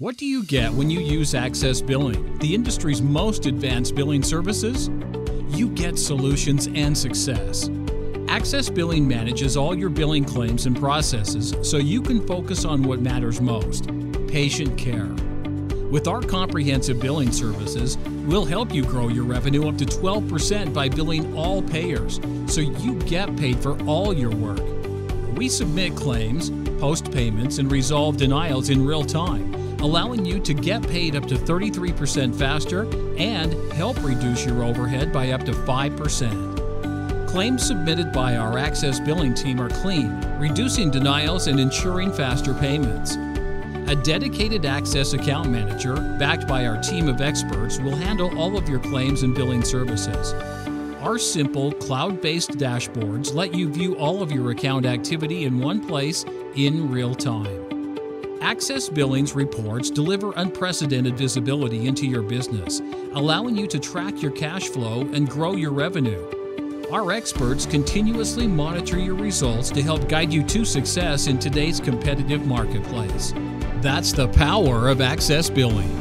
What do you get when you use Axxess Billing, the industry's most advanced billing services? You get solutions and success. Axxess Billing manages all your billing claims and processes so you can focus on what matters most patient care. With our comprehensive billing services, we'll help you grow your revenue up to 12% by billing all payers so you get paid for all your work. We submit claims, post payments, and resolve denials in real time, allowing you to get paid up to 33% faster and help reduce your overhead by up to 5%. Claims submitted by our Axxess Billing team are clean, reducing denials and ensuring faster payments. A dedicated Axxess account manager, backed by our team of experts, will handle all of your claims and billing services. Our simple cloud based dashboards let you view all of your account activity in one place in real time. Axxess Billings reports deliver unprecedented visibility into your business, allowing you to track your cash flow and grow your revenue. Our experts continuously monitor your results to help guide you to success in today's competitive marketplace. That's the power of Axxess Billing.